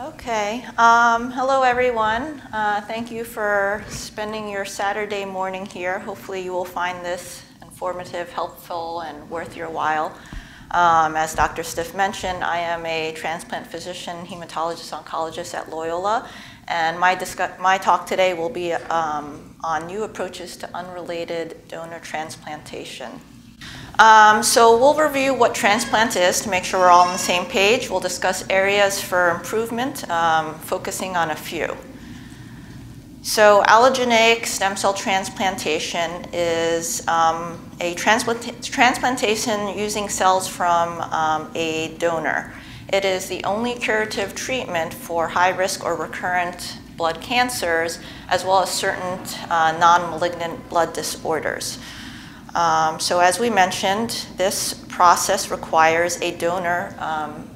Okay. Um, hello, everyone. Uh, thank you for spending your Saturday morning here. Hopefully, you will find this informative, helpful, and worth your while. Um, as Dr. Stiff mentioned, I am a transplant physician, hematologist, oncologist at Loyola, and my, my talk today will be um, on new approaches to unrelated donor transplantation. Um, so we'll review what transplant is to make sure we're all on the same page. We'll discuss areas for improvement, um, focusing on a few. So allogeneic stem cell transplantation is um, a transplant transplantation using cells from um, a donor. It is the only curative treatment for high risk or recurrent blood cancers, as well as certain uh, non-malignant blood disorders. Um, so as we mentioned, this process requires a donor um,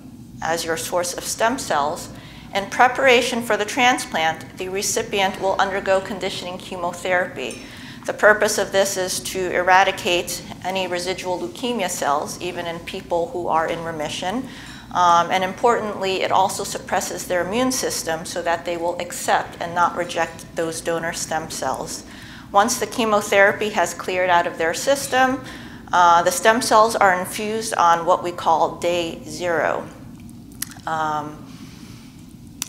as your source of stem cells. In preparation for the transplant, the recipient will undergo conditioning chemotherapy. The purpose of this is to eradicate any residual leukemia cells, even in people who are in remission. Um, and importantly, it also suppresses their immune system so that they will accept and not reject those donor stem cells. Once the chemotherapy has cleared out of their system, uh, the stem cells are infused on what we call day zero. Um,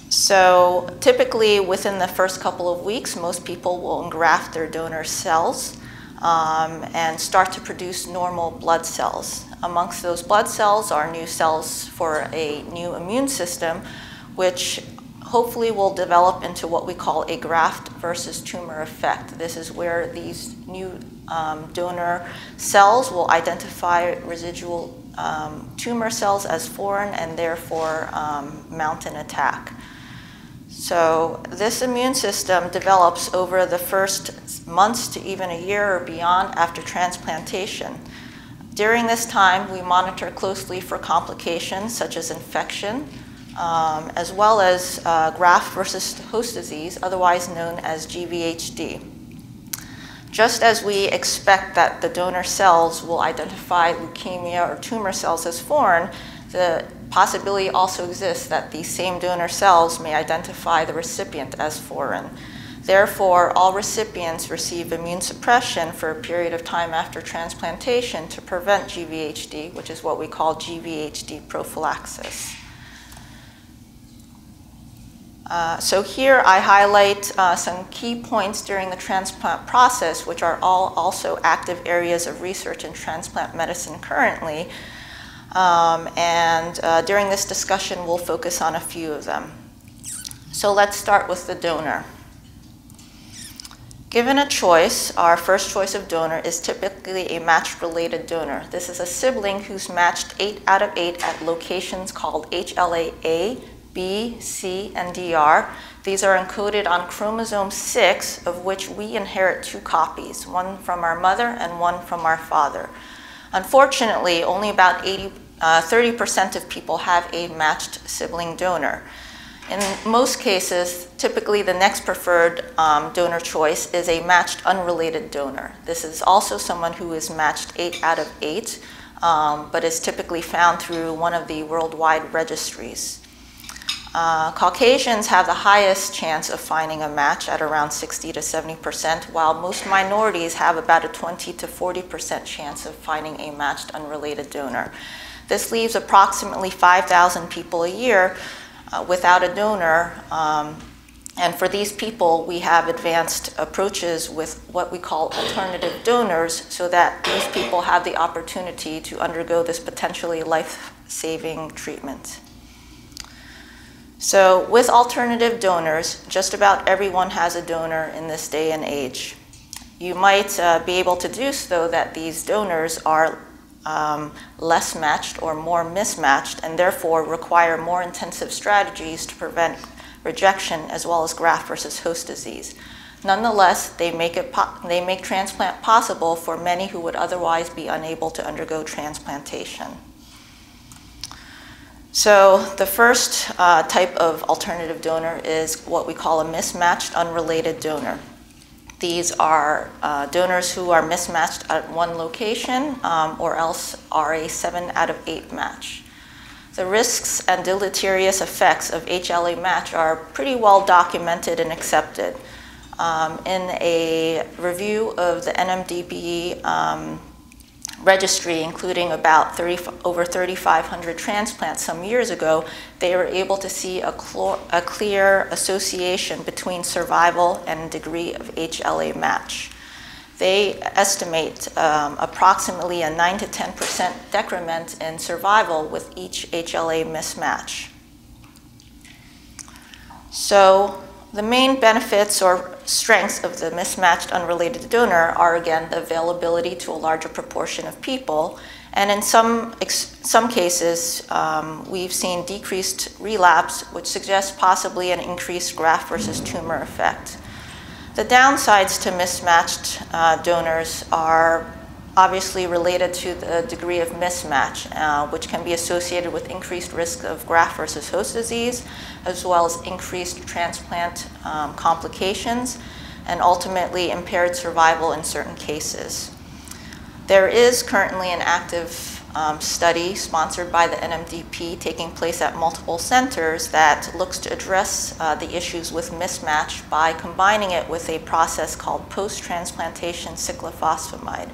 so typically within the first couple of weeks, most people will engraft their donor cells um, and start to produce normal blood cells. Amongst those blood cells are new cells for a new immune system, which hopefully will develop into what we call a graft versus tumor effect. This is where these new um, donor cells will identify residual um, tumor cells as foreign and therefore um, mount an attack. So this immune system develops over the first months to even a year or beyond after transplantation. During this time, we monitor closely for complications such as infection, um, as well as uh, graft versus host disease, otherwise known as GVHD. Just as we expect that the donor cells will identify leukemia or tumor cells as foreign, the possibility also exists that these same donor cells may identify the recipient as foreign. Therefore, all recipients receive immune suppression for a period of time after transplantation to prevent GVHD, which is what we call GVHD prophylaxis. Uh, so here I highlight uh, some key points during the transplant process, which are all also active areas of research in transplant medicine currently. Um, and uh, during this discussion, we'll focus on a few of them. So let's start with the donor. Given a choice, our first choice of donor is typically a matched-related donor. This is a sibling who's matched 8 out of 8 at locations called HLA-A, B, C, and DR. These are encoded on chromosome 6, of which we inherit two copies, one from our mother and one from our father. Unfortunately, only about 80, 30% uh, of people have a matched sibling donor. In most cases, typically the next preferred um, donor choice is a matched unrelated donor. This is also someone who is matched 8 out of 8, um, but is typically found through one of the worldwide registries. Uh, Caucasians have the highest chance of finding a match at around 60 to 70%, while most minorities have about a 20 to 40% chance of finding a matched unrelated donor. This leaves approximately 5,000 people a year uh, without a donor. Um, and for these people, we have advanced approaches with what we call alternative donors so that these people have the opportunity to undergo this potentially life-saving treatment. So with alternative donors, just about everyone has a donor in this day and age. You might uh, be able to deduce, though, that these donors are um, less matched or more mismatched and therefore require more intensive strategies to prevent rejection as well as graft versus host disease. Nonetheless, they make, it they make transplant possible for many who would otherwise be unable to undergo transplantation. So the first uh, type of alternative donor is what we call a mismatched unrelated donor. These are uh, donors who are mismatched at one location um, or else are a seven out of eight match. The risks and deleterious effects of HLA match are pretty well documented and accepted. Um, in a review of the NMDP um, registry, including about 30, over 3,500 transplants some years ago, they were able to see a, a, clear association between survival and degree of HLA match. They estimate um, approximately a 9 to 10% decrement in survival with each HLA mismatch. So the main benefits or strengths of the mismatched unrelated donor are again the availability to a larger proportion of people. And in some, some cases, um, we've seen decreased relapse, which suggests possibly an increased graft versus tumor effect. The downsides to mismatched uh, donors are obviously related to the degree of mismatch, uh, which can be associated with increased risk of graft versus host disease, as well as increased transplant um, complications, and ultimately impaired survival in certain cases. There is currently an active um, study sponsored by the NMDP taking place at multiple centers that looks to address uh, the issues with mismatch by combining it with a process called post-transplantation cyclophosphamide.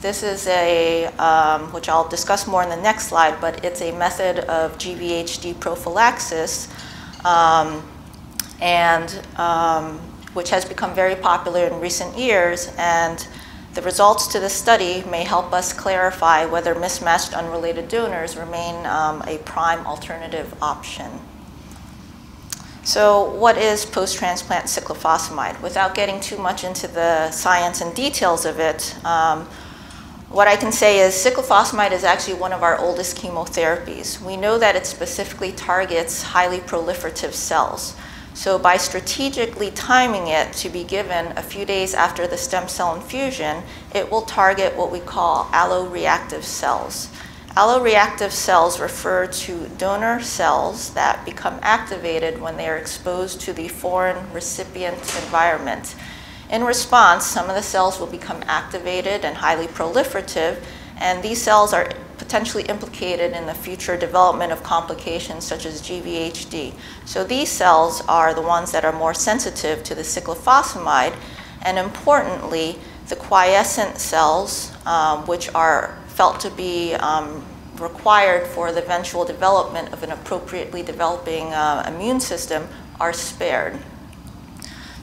This is a, um, which I'll discuss more in the next slide, but it's a method of GVHD prophylaxis um, and um, which has become very popular in recent years. And the results to the study may help us clarify whether mismatched unrelated donors remain um, a prime alternative option. So what is post-transplant cyclophosphamide? Without getting too much into the science and details of it, um, what I can say is cyclophosphamide is actually one of our oldest chemotherapies. We know that it specifically targets highly proliferative cells. So by strategically timing it to be given a few days after the stem cell infusion, it will target what we call alloreactive cells. Alloreactive cells refer to donor cells that become activated when they are exposed to the foreign recipient environment. In response, some of the cells will become activated and highly proliferative, and these cells are potentially implicated in the future development of complications such as GVHD. So these cells are the ones that are more sensitive to the cyclophosphamide, and importantly, the quiescent cells, um, which are felt to be um, required for the eventual development of an appropriately developing uh, immune system, are spared.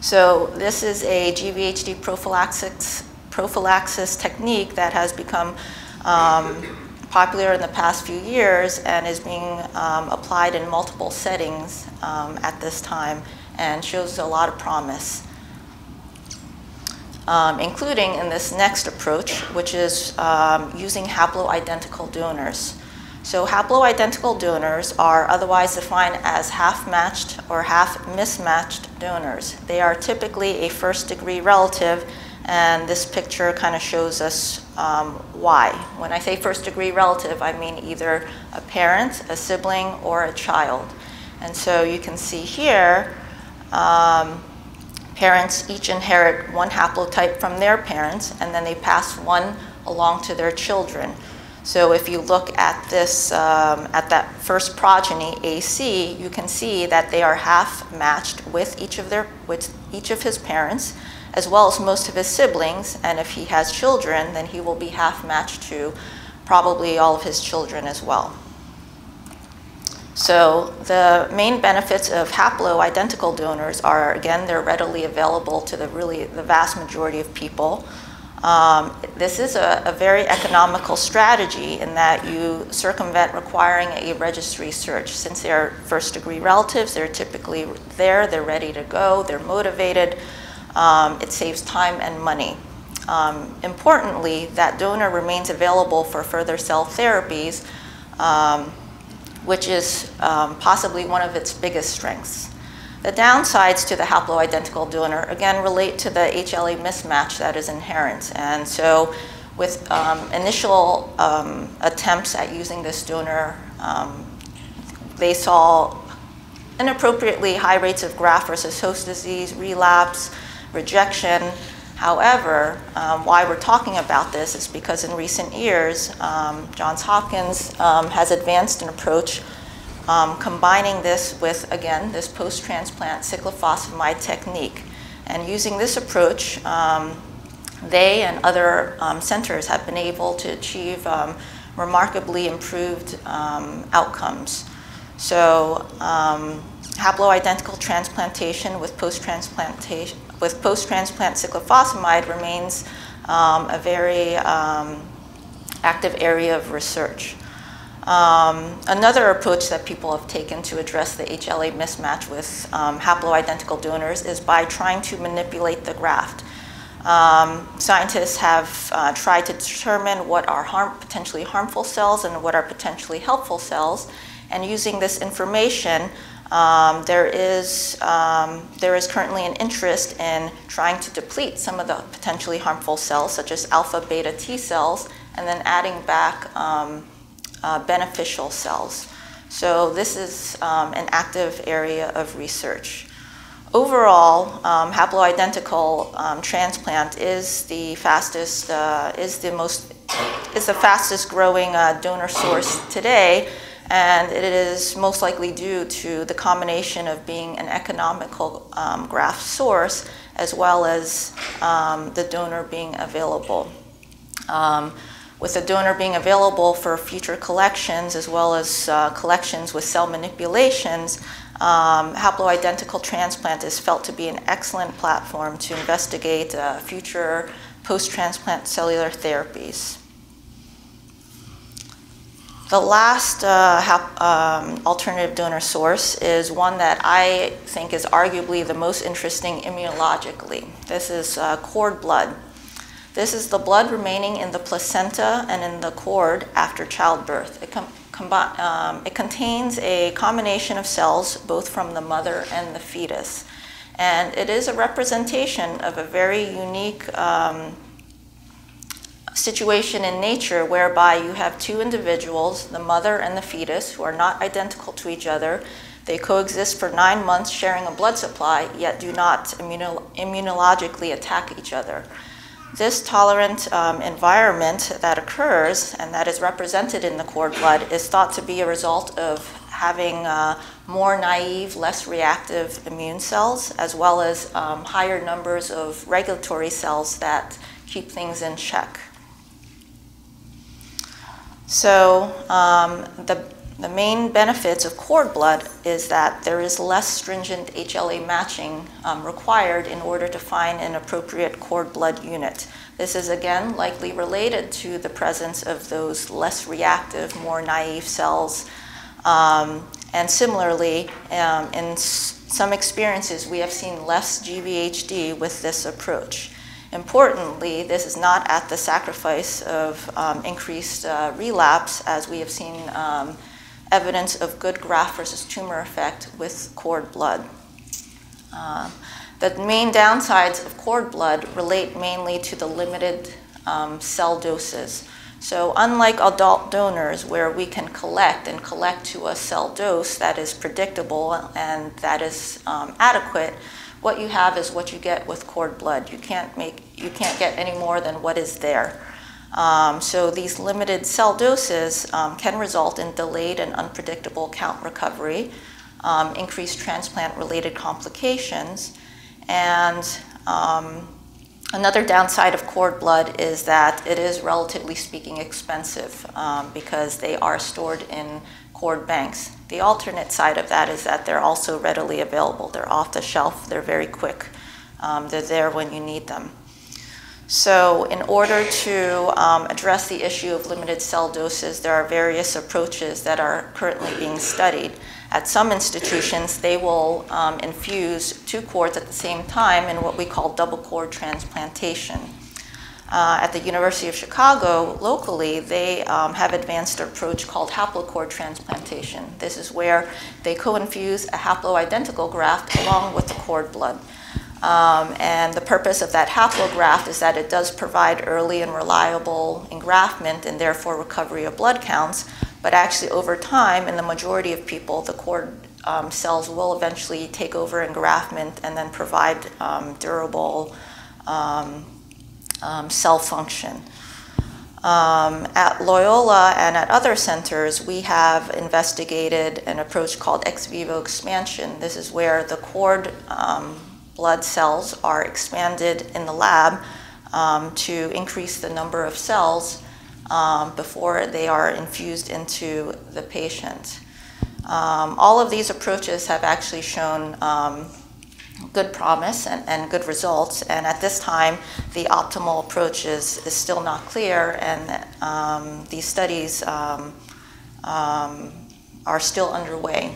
So this is a GVHD prophylaxis, prophylaxis technique that has become um, popular in the past few years and is being um, applied in multiple settings um, at this time and shows a lot of promise. Um, including in this next approach, which is um, using haploidentical donors. So haploidentical donors are otherwise defined as half-matched or half-mismatched donors. They are typically a first-degree relative, and this picture kind of shows us um, why. When I say first-degree relative, I mean either a parent, a sibling, or a child. And so you can see here, um, parents each inherit one haplotype from their parents, and then they pass one along to their children. So if you look at this, um, at that first progeny, AC, you can see that they are half matched with each of their, with each of his parents, as well as most of his siblings. And if he has children, then he will be half matched to probably all of his children as well. So the main benefits of haplo-identical donors are, again, they're readily available to the really the vast majority of people. Um, this is a, a, very economical strategy in that you circumvent requiring a registry search. Since they're first degree relatives, they're typically there, they're ready to go, they're motivated. Um, it saves time and money. Um, importantly, that donor remains available for further cell therapies, um, which is um, possibly one of its biggest strengths. The downsides to the haploidentical donor, again, relate to the HLA mismatch that is inherent. And so with um, initial um, attempts at using this donor, um, they saw inappropriately high rates of graft versus host disease, relapse, rejection, However, um, why we're talking about this is because in recent years, um, Johns Hopkins um, has advanced an approach um, combining this with, again, this post-transplant cyclophosphamide technique. And using this approach, um, they and other um, centers have been able to achieve remarkably improved outcomes. So haploidentical transplantation with post-transplantation with post-transplant cyclophosphamide remains um, a very um, active area of research. Um, another approach that people have taken to address the HLA mismatch with um, haploidentical donors is by trying to manipulate the graft. Um, scientists have uh, tried to determine what are harm, potentially harmful cells and what are potentially helpful cells, and using this information, um, there, is, um, there is currently an interest in trying to deplete some of the potentially harmful cells, such as alpha beta T cells, and then adding back um, uh, beneficial cells. So this is um, an active area of research. Overall, um, haploidentical um, transplant is the fastest, uh, is the most, is the fastest growing uh, donor source today and it is most likely due to the combination of being an economical um, graft source as well as um, the donor being available. With the donor being available for future collections as well as uh, collections with cell manipulations, um, haploidentical transplant is felt to be an excellent platform to investigate uh, future post-transplant cellular therapies. The last uh, um, alternative donor source is one that I think is arguably the most interesting immunologically. This is uh, cord blood. This is the blood remaining in the placenta and in the cord after childbirth. It, um, it contains a combination of cells both from the mother and the fetus. And it is a representation of a very unique um, situation in nature whereby you have two individuals, the mother and the fetus, who are not identical to each other. They coexist for nine months sharing a blood supply, yet do not immuno immunologically attack each other. This tolerant um, environment that occurs and that is represented in the cord blood is thought to be a result of having uh, more naive, less reactive immune cells, as well as um, higher numbers of regulatory cells that keep things in check. So um, the, the main benefits of cord blood is that there is less stringent HLA matching um, required in order to find an appropriate cord blood unit. This is again likely related to the presence of those less reactive, more naive cells. Um, and similarly, um, in some experiences, we have seen less GVHD with this approach. Importantly, this is not at the sacrifice of um, increased uh, relapse, as we have seen um, evidence of good graft versus tumor effect with cord blood. Uh, the main downsides of cord blood relate mainly to the limited um, cell doses. So unlike adult donors where we can collect and collect to a cell dose that is predictable and that is um, adequate, what you have is what you get with cord blood. You can't make, you can't get any more than what is there. Um, so these limited cell doses um, can result in delayed and unpredictable count recovery, um, increased transplant-related complications, and um, another downside of cord blood is that it is relatively speaking expensive um, because they are stored in cord banks. The alternate side of that is that they're also readily available. They're off the shelf, they're very quick. Um, they're there when you need them. So in order to um, address the issue of limited cell doses, there are various approaches that are currently being studied. At some institutions, they will um, infuse two cords at the same time in what we call double cord transplantation uh, at the University of Chicago locally, they um, have advanced an approach called haplocord transplantation. This is where they co-infuse a haploidentical graft along with the cord blood. Um, and the purpose of that haplograft is that it does provide early and reliable engraftment and therefore recovery of blood counts. But actually, over time, in the majority of people, the cord um, cells will eventually take over engraftment and then provide um, durable um, um, cell function. Um, at Loyola and at other centers, we have investigated an approach called ex vivo expansion. This is where the cord um, blood cells are expanded in the lab um, to increase the number of cells um, before they are infused into the patient. Um, all of these approaches have actually shown um, good promise and, and, good results. And at this time, the optimal approach is, is still not clear, and um, these studies um, are still underway.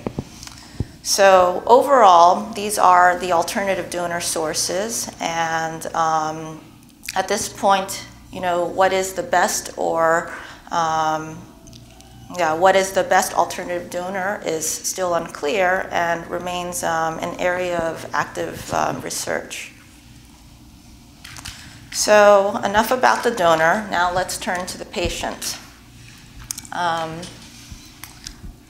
So overall, these are the alternative donor sources, and um, at this point, you know, what is the best or um, yeah, what is the best alternative donor is still unclear and remains um, an area of active um, research. So enough about the donor. Now let's turn to the patient.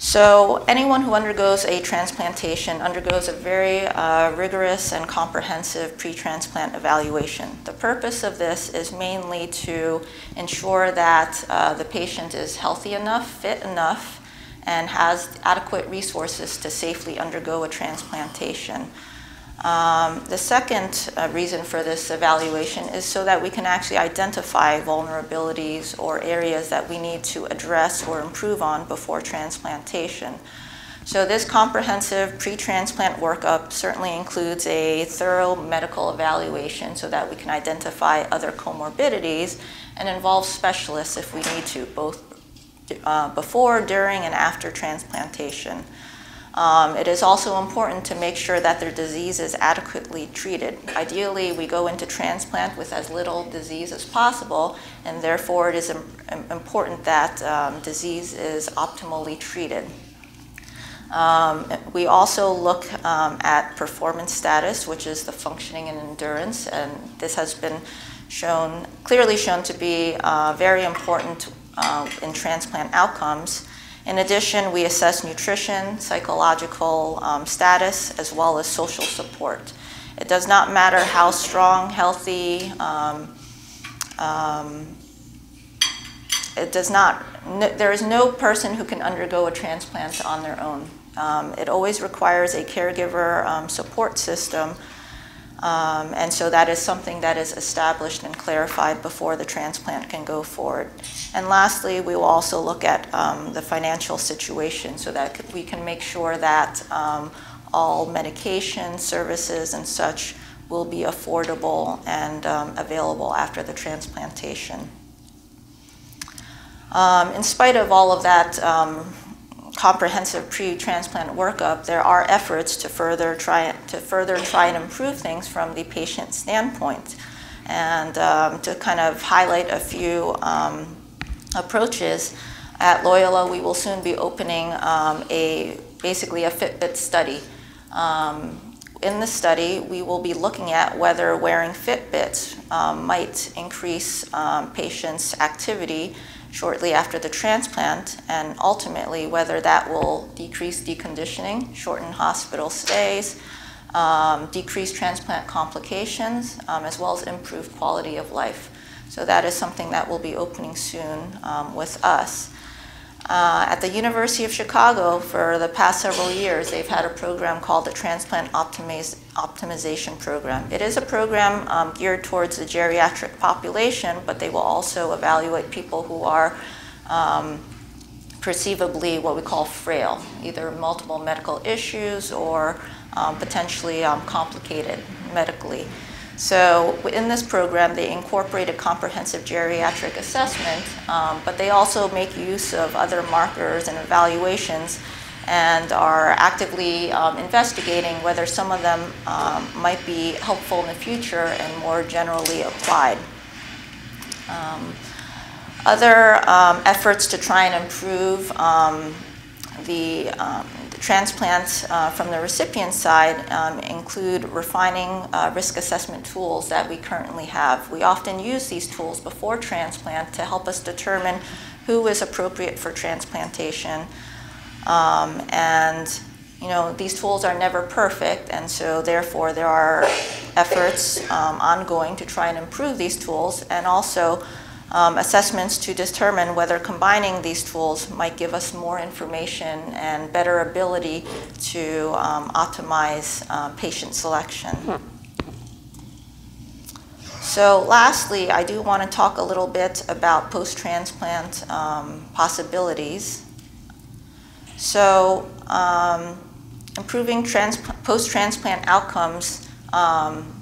So anyone who undergoes a transplantation undergoes a very uh, rigorous and comprehensive pre-transplant evaluation. The purpose of this is mainly to ensure that uh, the patient is healthy enough, fit enough, and has adequate resources to safely undergo a transplantation. Um, the second uh, reason for this evaluation is so that we can actually identify vulnerabilities or areas that we need to address or improve on before transplantation. So this comprehensive pre-transplant workup certainly includes a thorough medical evaluation so that we can identify other comorbidities and involve specialists if we need to, both uh, before, during, and after transplantation. Um, it is also important to make sure that their disease is adequately treated. Ideally, we go into transplant with as little disease as possible, and therefore it is important that um, disease is optimally treated. Um, we also look um, at performance status, which is the functioning and endurance, and this has been shown, clearly shown to be uh, very important uh, in transplant outcomes. In addition, we assess nutrition, psychological um, status, as well as social support. It does not matter how strong, healthy, um, um, it does not, there is no person who can undergo a transplant on their own. Um, it always requires a caregiver um, support system um, and so that is something that is established and clarified before the transplant can go forward. And lastly, we will also look at um, the financial situation so that we can make sure that um, all medication, services, and such will be affordable and um, available after the transplantation. Um, in spite of all of that um, comprehensive pre-transplant workup, there are efforts to further try to further try and improve things from the patient standpoint, and um, to kind of highlight a few um, approaches. At Loyola, we will soon be opening um, a basically a Fitbit study. Um, in the study, we will be looking at whether wearing Fitbits um, might increase um, patients' activity shortly after the transplant, and ultimately whether that will decrease deconditioning, shorten hospital stays, um, decrease transplant complications, um, as well as improve quality of life. So that is something that will be opening soon um, with us. Uh, at the University of Chicago, for the past several years, they've had a program called the Transplant Optimiz Optimization Program. It is a program um, geared towards the geriatric population, but they will also evaluate people who are um, perceivably what we call frail, either multiple medical issues or um, potentially um, complicated medically. So in this program, they incorporate a comprehensive geriatric assessment, um, but they also make use of other markers and evaluations and are actively um, investigating whether some of them um, might be helpful in the future and more generally applied. Um, other um, efforts to try and improve um, the transplants uh, from the recipient side um, include refining uh, risk assessment tools that we currently have. We often use these tools before transplant to help us determine who is appropriate for transplantation. Um, and you know, these tools are never perfect, and so therefore there are efforts um, ongoing to try and improve these tools, and also um, assessments to determine whether combining these tools might give us more information and better ability to um, optimize uh, patient selection. So lastly, I do want to talk a little bit about post-transplant um, possibilities. So um, improving post-transplant outcomes um,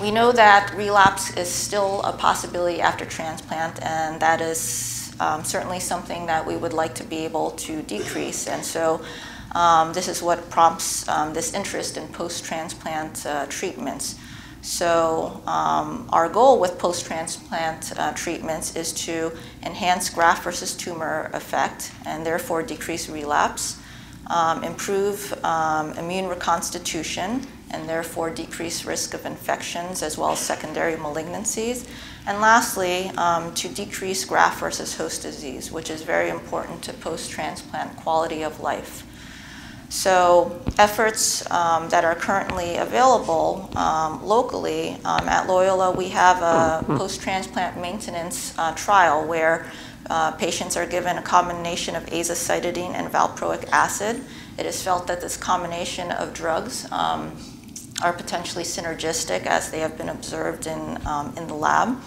we know that relapse is still a possibility after transplant, and that is um, certainly something that we would like to be able to decrease. And so um, this is what prompts um, this interest in post-transplant uh, treatments. So um, our goal with post-transplant uh, treatments is to enhance graft versus tumor effect and therefore decrease relapse, um, improve um, immune reconstitution, and therefore decrease risk of infections as well as secondary malignancies. And lastly, um, to decrease graft versus host disease, which is very important to post-transplant quality of life. So efforts um, that are currently available um, locally um, at Loyola, we have a post-transplant maintenance uh, trial where uh, patients are given a combination of azacitidine and valproic acid. It is felt that this combination of drugs um, are potentially synergistic as they have been observed in, um, in the lab.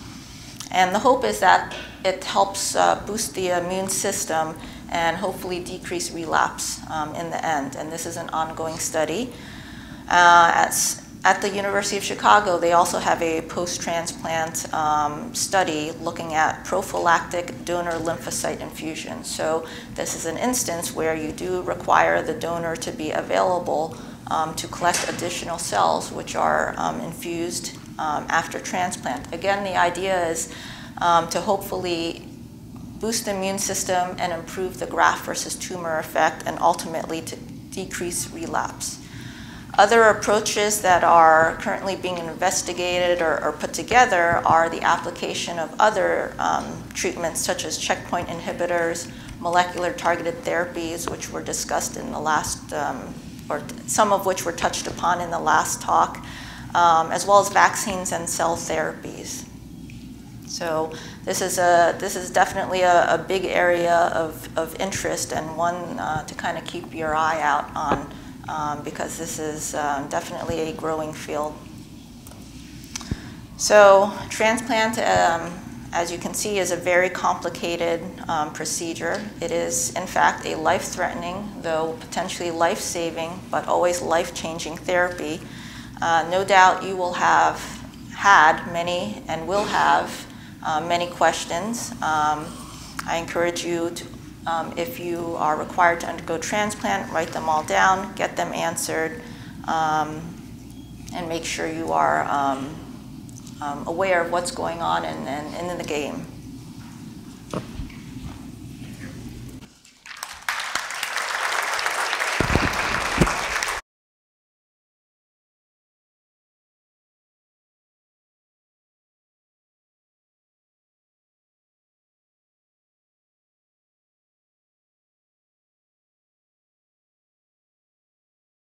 And the hope is that it helps uh, boost the immune system and hopefully decrease relapse um, in the end. And this is an ongoing study. Uh, at, at the University of Chicago, they also have a post-transplant um, study looking at prophylactic donor lymphocyte infusion. So this is an instance where you do require the donor to be available um, to collect additional cells which are um, infused um, after transplant. Again, the idea is um, to hopefully boost the immune system and improve the graft versus tumor effect and ultimately to decrease relapse. Other approaches that are currently being investigated or, or put together are the application of other um, treatments such as checkpoint inhibitors, molecular targeted therapies, which were discussed in the last um, or some of which were touched upon in the last talk, um, as well as vaccines and cell therapies. So this is, a, this is definitely a, a big area of, of interest and one uh, to kind of keep your eye out on um, because this is uh, definitely a growing field. So transplant, um, as you can see, is a very complicated um, procedure. It is, in fact, a life-threatening, though potentially life-saving, but always life-changing therapy. Uh, no doubt you will have had many and will have uh, many questions. Um, I encourage you to, um, if you are required to undergo transplant, write them all down, get them answered, um, and make sure you are um, aware of what's going on in, in, in the game.